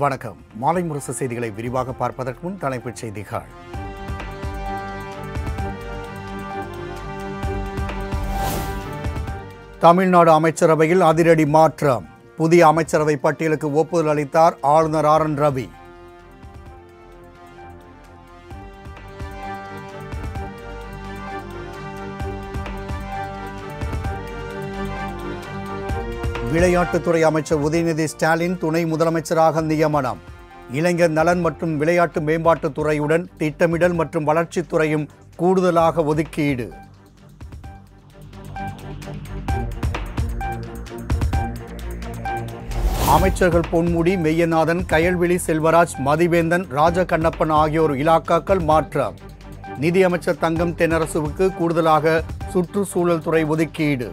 வணக்கம். மாலை முரசு செய்திகளை விரிவாக பார்ப்பதற்கு முன் தலைப்புச் செய்திகள். தமிழ்நாடு அமைச்சரவையில் அதிரடி மாற்றம். புதிய அமைச்சரவை பட்டியலுக்கு ஒப்புதல் அளித்தார் ஆளுநர் ஆர் என் ரவி. விளையாட்டுத்துறை அமைச்சர் உதயநிதி ஸ்டாலின் துணை முதலமைச்சராக நியமனம். இளைஞர் நலன் மற்றும் விளையாட்டு மேம்பாட்டுத் துறையுடன் திட்டமிடல் மற்றும் வளர்ச்சித் துறையும் கூடுதலாக ஒதுக்கீடு. அமைச்சர்கள் பொன்முடி மெய்யநாதன் கயல்விழி செல்வராஜ் மதிவேந்தன் ராஜகண்ணப்பன் ஆகியோர் இலாக்காக்கள் மாற்றம். நிதியமைச்சர் தங்கம் தென்னரசுவுக்கு கூடுதலாக சுற்றுச்சூழல் துறை ஒதுக்கீடு.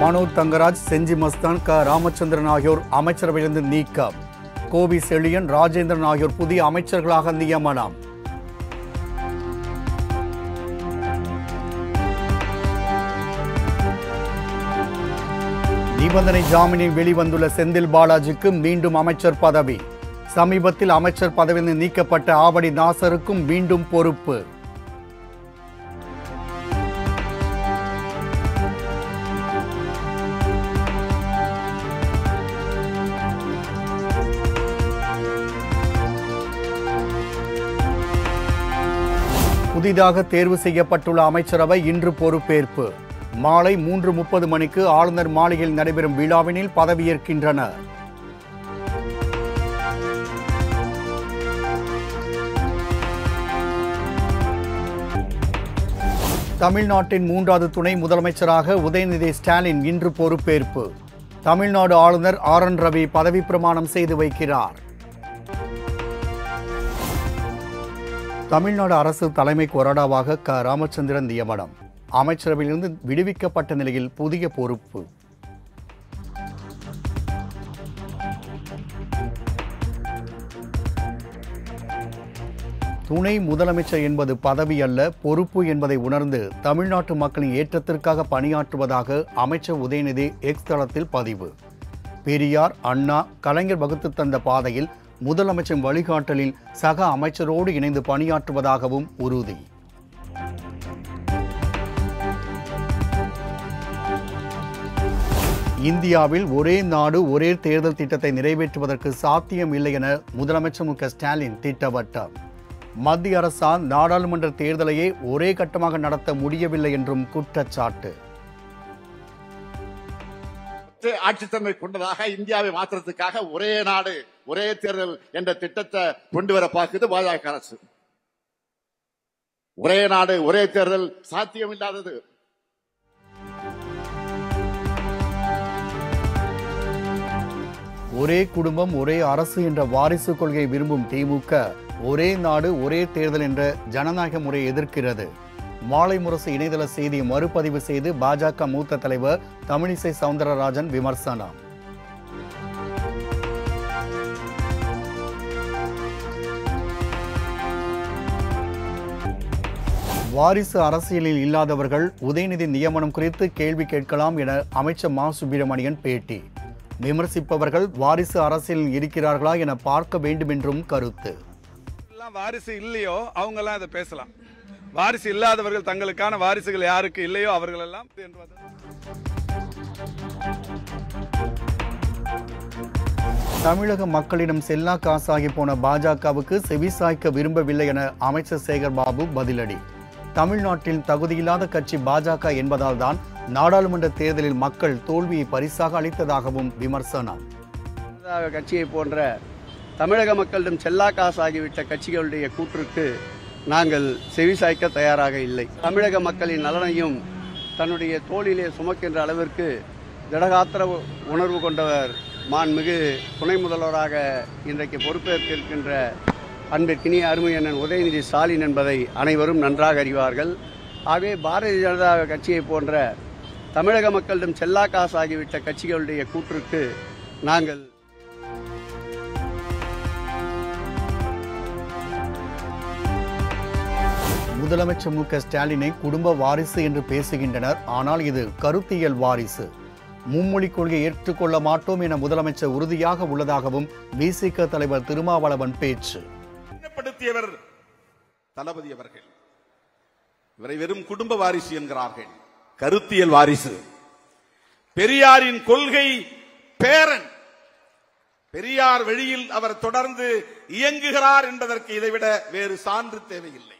மனோ தங்கராஜ் செஞ்சி மஸ்தான் க. ராமச்சந்திரன் ஆகியோர் அமைச்சரவையிலிருந்து நீக்கம். கோவி செழியன் ராஜேந்திரன் ஆகியோர் புதிய அமைச்சர்களாக நியமனம். நிபந்தனை ஜாமீனில் வெளிவந்துள்ள செந்தில் பாலாஜிக்கு மீண்டும் அமைச்சர் பதவி. சமீபத்தில் அமைச்சர் பதவியில் நீக்கப்பட்ட ஆவடி நாசருக்கும் மீண்டும் பொறுப்பு. புதிதாக தேர்வு செய்யப்பட்டுள்ள அமைச்சரவை இன்று பொறுப்பேற்பு. மாலை மூன்று முப்பது மணிக்கு ஆளுநர் மாளிகையில் நடைபெறும் விழாவினில் பதவியேற்கின்றனர். தமிழ்நாட்டின் மூன்றாவது துணை முதலமைச்சராக உதயநிதி ஸ்டாலின் இன்று பொறுப்பேற்பு. தமிழ்நாடு ஆளுநர் ஆர் என் ரவி பதவி பிரமாணம் செய்து வைக்கிறார். தமிழ்நாடு அரசு தலைமை கொறடாவாக க. ராமச்சந்திரன் நியமனம். அமைச்சரவையிலிருந்து விடுவிக்கப்பட்ட நிலையில் புதிய பொறுப்பு. துணை முதலமைச்சர் என்பது பதவி அல்ல பொறுப்பு என்பதை உணர்ந்து தமிழ்நாட்டு மக்களின் ஏற்றத்திற்காக பணியாற்றுவதாக அமைச்சர் உதயநிதி எக்ஸ் தளத்தில் பதிவு. பெரியார் அண்ணா கலைஞர் வகுத்து தந்த பாதையில் முதலமைச்சர் வழிகாட்டலில் சக அமைச்சரோடு இணைந்து பணியாற்றுவதாகவும் உறுதி. இந்தியாவில் ஒரே நாடு ஒரே தேர்தல் திட்டத்தை நிறைவேற்றுவதற்கு சாத்தியம் இல்லை என முதலமைச்சர் மு க ஸ்டாலின் திட்டவட்டார் மத்திய அரசால் நாடாளுமன்ற தேர்தலையே ஒரே கட்டமாக நடத்த முடியவில்லை என்றும் குற்றச்சாட்டு. ஆட்சித்தன்மை கொண்டதாக இந்தியாவை மாற்றுறதுக்காக ஒரே நாடு ஒரே தேர்தல் என்ற திட்டத்தை கொண்டு வர பார்க்குது பாஜக அரசு. ஒரே நாடு ஒரே தேர்தல் சாத்தியம் இல்லாதது ஒரே குடும்பம் ஒரே அரசு என்ற வாரிசு கொள்கையை விரும்பும் திமுக ஒரே நாடு ஒரே தேர்தல் என்ற ஜனநாயக முறையை எதிர்க்கிறது. மாலை முரசு இணையதள செய்தியை மறுபதிவு செய்து பாஜக மூத்த தலைவர் தமிழிசை சவுந்தரராஜன் விமர்சனம். வாரிசு அரசியலில் இல்லாதவர்கள் உதயநிதி நியமனம் குறித்து கேள்வி கேட்கலாம் என அமைச்சர் மா. சுப்பிரமணியன் பேட்டி. விமர்சிப்பவர்கள் வாரிசு அரசியலில் இருக்கிறார்களா என பார்க்க வேண்டும் என்றும் கருத்து. எல்லாம் வாரிசு இல்லையோ அவங்க எல்லாம் இதை பேசலாம். வாரிசு இல்லாதவர்கள் தங்களுக்கான வாரிசுகள் யாருக்கு இல்லையோ அவர்கள் எல்லாம் என்று வந்து- தமிழக மக்களிடம் செல்லா காசாகி போன பாஜகவுக்கு செவிசாய்க்க விரும்பவில்லை என அமைச்சர் சேகர் பாபு பதிலடி. தமிழ்நாட்டில் தகுதியில்லாத கட்சி பாஜக என்பதால் தான் நாடாளுமன்ற தேர்தலில் மக்கள் தோல்வியை பரிசாக அளித்ததாகவும் விமர்சனம். கட்சியை போன்ற தமிழக மக்களிடம் செல்லா காசாகிவிட்ட கட்சிகளுடைய கூற்றுக்கு நாங்கள் செவிசாய்க்க தயாராக இல்லை. தமிழக மக்களின் நலனையும் தன்னுடைய தோளிலே சுமக்கின்ற அளவிற்கு திடகாத்திர உணர்வு கொண்டவர் மாண்புமிகு துணை முதல்வராக இன்றைக்கு பொறுப்பேற்க இருக்கின்ற அன்பிற்கினிய அருமை அண்ணன் உதயநிதி ஸ்டாலின் என்பதை அனைவரும் நன்றாக அறிவார்கள். ஆகவே பாரதிய ஜனதா கட்சியை போன்ற தமிழக மக்களிடம் செல்லா காசாகிவிட்ட கட்சிகளுடைய கூற்றுக்கு நாங்கள் முதலமைச்சர் மு க ஸ்டாலினை குடும்ப வாரிசு என்று பேசுகின்றனர். ஆனால் இது கருத்தியல் வாரிசு. மும்மொழி கொள்கையை ஏற்றுக்கொள்ள மாட்டோம் என முதலமைச்சர் உறுதியாக உள்ளதாகவும் விசிக தலைவர் திருமாவளவன் பேச்சு. சின்னப்படுத்தியவர் தளபதி அவர்கள். இவரை வெறும் குடும்ப வாரிசு என்கிறார்கள். கருத்தியல் வாரிசு. பெரியாரின் கொள்கை பேரன். பெரியார் வழியில் அவர் தொடர்ந்து இயங்குகிறார் என்பதற்கு இதைவிட வேறு சான்று தேவையில்லை.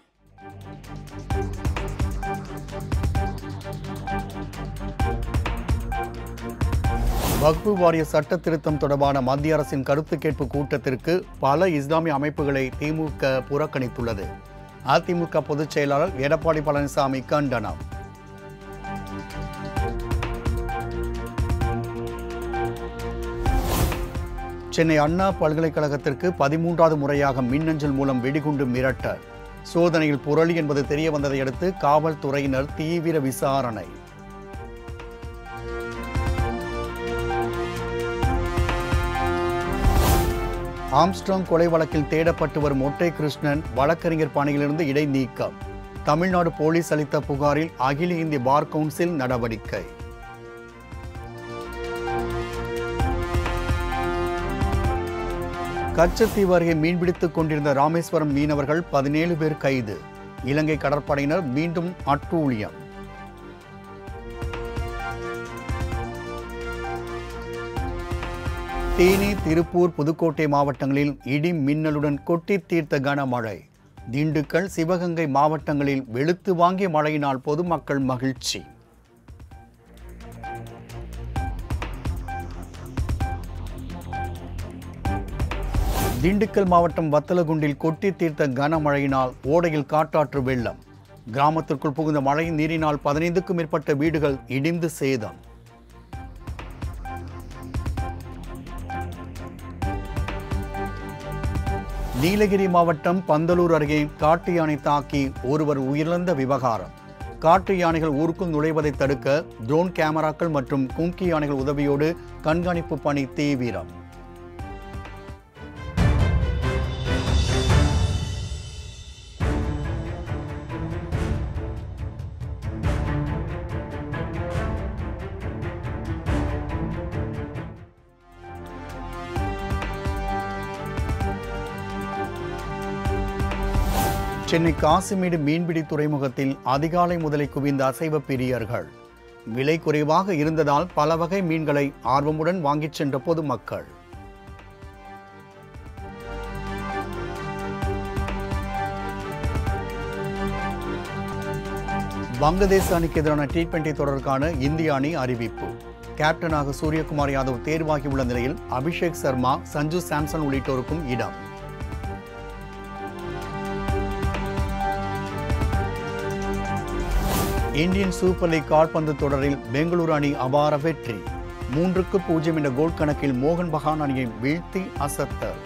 வக்பு வாரிய சட்ட திருத்தம் தொடர்பான மத்திய அரசின் கருத்து கேட்பு கூட்டத்திற்கு பல இஸ்லாமிய அமைப்புகளை திமுக புறக்கணித்துள்ளது. அதிமுக பொதுச் செயலாளர் எடப்பாடி பழனிசாமி கண்டனம். சென்னை அண்ணா பல்கலைக்கழகத்திற்கு பதிமூன்றாவது முறையாக மின்னஞ்சல் மூலம் வெடிகுண்டு மிரட்டல். சோதனையில் புரளி என்பது தெரிய வந்ததை அடுத்து காவல்துறையினர் தீவிர விசாரணை. ஆம்ஸ்ட்ராங் கொலை வழக்கில் தேடப்பட்டு வரும் ஒற்றை கிருஷ்ணன் வழக்கறிஞர் பணியிலிருந்து இடைநீக்கம் தமிழ்நாடு போலீஸ் அளித்த புகாரில் அகில இந்திய பார் கவுன்சில் நடவடிக்கை. கச்சத்தீவு அருகே மீன்பிடித்துக் கொண்டிருந்த ராமேஸ்வரம் மீனவர்கள் பதினேழு பேர் கைது. இலங்கை கடற்படையினர் மீண்டும் அட்டூழியம் தேனி திருப்பூர் புதுக்கோட்டை மாவட்டங்களில் இடி மின்னலுடன் கொட்டி தீர்த்த கனமழை திண்டுக்கல் சிவகங்கை மாவட்டங்களில் வெளுத்து வாங்கிய மழையினால் பொதுமக்கள் மகிழ்ச்சி. திண்டுக்கல் மாவட்டம் வத்தலகுண்டில் கொட்டி தீர்த்த கனமழையினால் ஓடையில் காட்டாற்று வெள்ளம். கிராமத்திற்குள் புகுந்த மழை நீரினால் பதினைந்துக்கும் மேற்பட்ட வீடுகள் இடிந்து சேதம். நீலகிரி மாவட்டம் பந்தலூர் அருகே காட்டு யானை தாக்கி ஒருவர் உயிரிழந்த விவகாரம். காட்டு யானைகள் ஊருக்குள் நுழைவதை தடுக்க ட்ரோன் கேமராக்கள் மற்றும் கும்கி யானைகள் உதவியோடு கண்காணிப்பு பணி தீவிரம். சென்னை காசிமேடு மீன்பிடி துறைமுகத்தில் அதிகாலை முதலை குவிந்த அசைவ பிரியர்கள். விலை குறைவாக இருந்ததால் பல வகை மீன்களை ஆர்வமுடன் வாங்கிச் சென்ற பொதுமக்கள். வங்கதேச அணிக்கு எதிரான டி டுவெண்டி தொடருக்கான இந்திய அணி அறிவிப்பு. கேப்டனாக சூரியகுமார் யாதவ் தேர்வாகியுள்ள நிலையில் அபிஷேக் சர்மா சஞ்சு சாம்சன் உள்ளிட்டோருக்கும் இடம். இந்தியன் சூப்பர் லீக் கால்பந்து தொடரில் பெங்களூரு அணி அபார வெற்றி. மூன்றுக்கு பூஜ்ஜியம் என்ற கோல் கணக்கில் மோகன் பகான் அணியை வீழ்த்தி அசத்தல்.